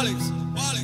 Alex, Alex.